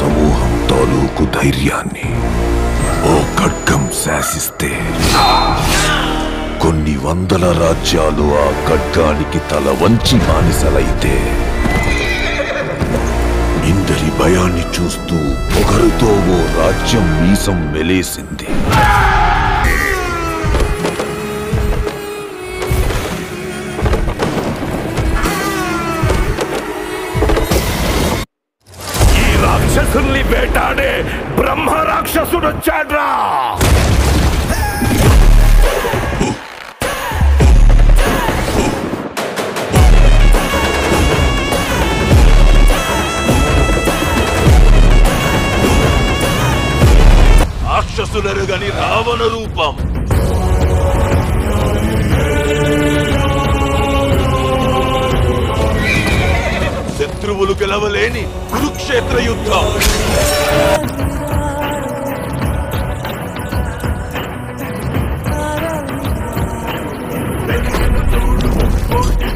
సమూహం తాలూకు ధైర్యాన్ని ఓ ఖడ్గం శాసిస్తే కొన్ని వందల రాజ్యాలు ఆ ఖడ్గానికి తల వంచి బానిసలైతే ఇందరి భయాన్ని చూస్తూ పొగరుతో ఓ రాజ్యం మీసం మెలేసింది. రాక్షసుల్ని వేటాడే బ్రహ్మ రాక్షసుడు వచ్చాడ్రా రాక్షసులరుగని రావణ రూపం. శత్రువులు గెలవలేని కురుక్షేత్ర యుద్ధం.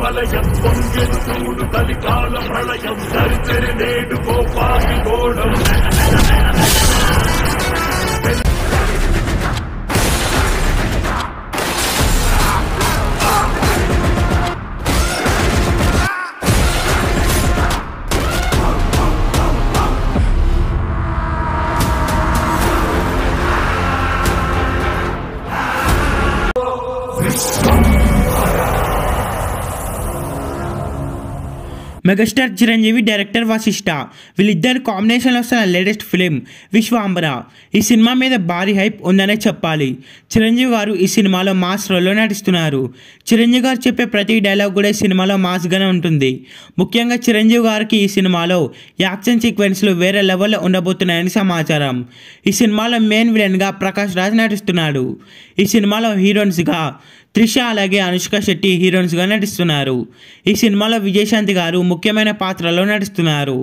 వలయం పొంగెను చూడు కలికాల ప్రళయం సరిచరి నేడు కోపాకి గోడం మెగాస్టార్ చిరంజీవి డైరెక్టర్ వశిష్ట వీళ్ళిద్దరు కాంబినేషన్లో వస్తున్న లేటెస్ట్ ఫిలిం విశ్వాంబర ఈ సినిమా మీద భారీ హైప్ ఉందనే చెప్పాలి. చిరంజీవి గారు ఈ సినిమాలో మాస్ రోల్లో నటిస్తున్నారు. చిరంజీవి గారు చెప్పే ప్రతి డైలాగ్ కూడా ఈ సినిమాలో మాస్గానే ఉంటుంది. ముఖ్యంగా చిరంజీవి గారికి ఈ సినిమాలో యాక్షన్ సీక్వెన్స్లు వేరే లెవెల్లో ఉండబోతున్నాయని సమాచారం. ఈ సినిమాలో మెయిన్ విలన్గా ప్రకాష్ రాజ్ నటిస్తున్నాడు. ఈ సినిమాలో హీరోయిన్స్గా త్రిష అలాగే అనుష్క శెట్టి హీరోయిన్స్గా నటిస్తున్నారు. ఈ సినిమాలో విజయశాంతి గారు ముఖ్యమైన పాత్రలో నటిస్తున్నారు.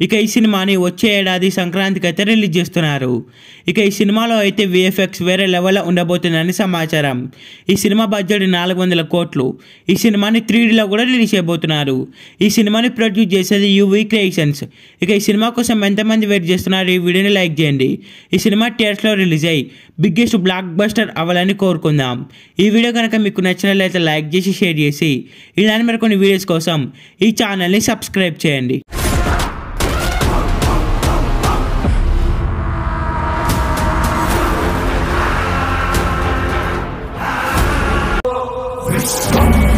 ఇక ఈ సినిమాని వచ్చే ఏడాది సంక్రాంతికి అయితే రిలీజ్ చేస్తున్నారు. ఇక ఈ సినిమాలో అయితే విఎఫ్ఎక్స్ వేరే లెవెల్లో ఉండబోతుందని సమాచారం. ఈ సినిమా బడ్జెట్ నాలుగు వందల కోట్లు. ఈ సినిమాని త్రీడీలో కూడా రిలీజ్ చేయబోతున్నారు. ఈ సినిమాని ప్రొడ్యూస్ చేసేది యూవీ క్రియేషన్స్. ఇక ఈ సినిమా కోసం ఎంతమంది వెయిట్ చేస్తున్నారు ఈ వీడియోని లైక్ చేయండి. ఈ సినిమా థియేటర్స్లో రిలీజ్ అయ్యి బిగ్గెస్ట్ బ్లాక్ బస్టర్ అవ్వాలని కోరుకుందాం ఈ వీడియో కనుక మీకు నచ్చినట్లయితే లైక్ చేసి షేర్ చేసి ఇలాంటి మరికొన్ని వీడియోస్ కోసం ఈ ఛానల్ని సబ్స్క్రైబ్ చేయండి Stop.